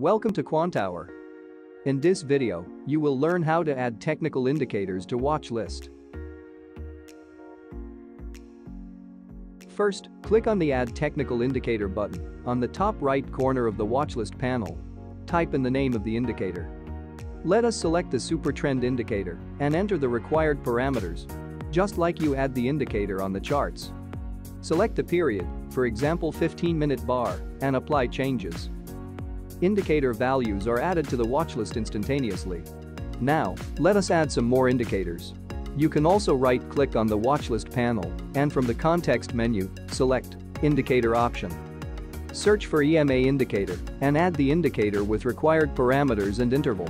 Welcome to Quantower. In this video, you will learn how to add technical indicators to watch list. First, click on the Add Technical Indicator button on the top right corner of the watchlist panel. Type in the name of the indicator. Let us select the Supertrend indicator and enter the required parameters, just like you add the indicator on the charts. Select the period, for example 15-minute bar, and apply changes. Indicator values are added to the watchlist instantaneously. Now, let us add some more indicators. You can also right-click on the watchlist panel and from the context menu, select Indicator option. Search for EMA indicator and add the indicator with required parameters and interval.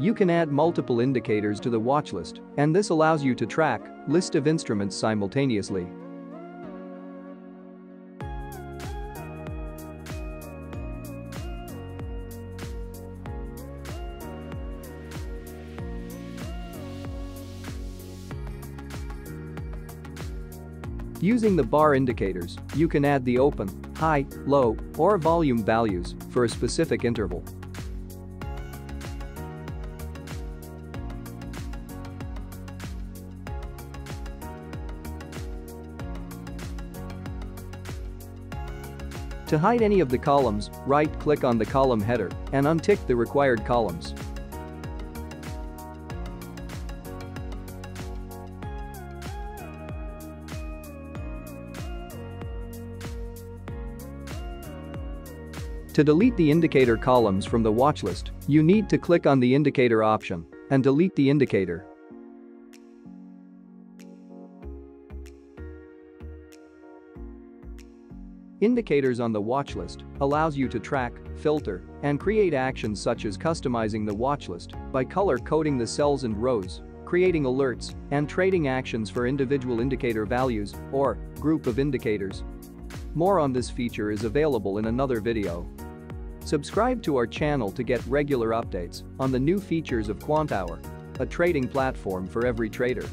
You can add multiple indicators to the watchlist, and this allows you to track list of instruments simultaneously. Using the bar indicators, you can add the open, high, low, or volume values for a specific interval. To hide any of the columns, right-click on the column header and untick the required columns. To delete the indicator columns from the watchlist, you need to click on the indicator option and delete the indicator. Indicators on the watchlist allows you to track, filter, and create actions such as customizing the watchlist by color coding the cells and rows, creating alerts, and trading actions for individual indicator values or group of indicators. More on this feature is available in another video. Subscribe to our channel to get regular updates on the new features of Quantower, a trading platform for every trader.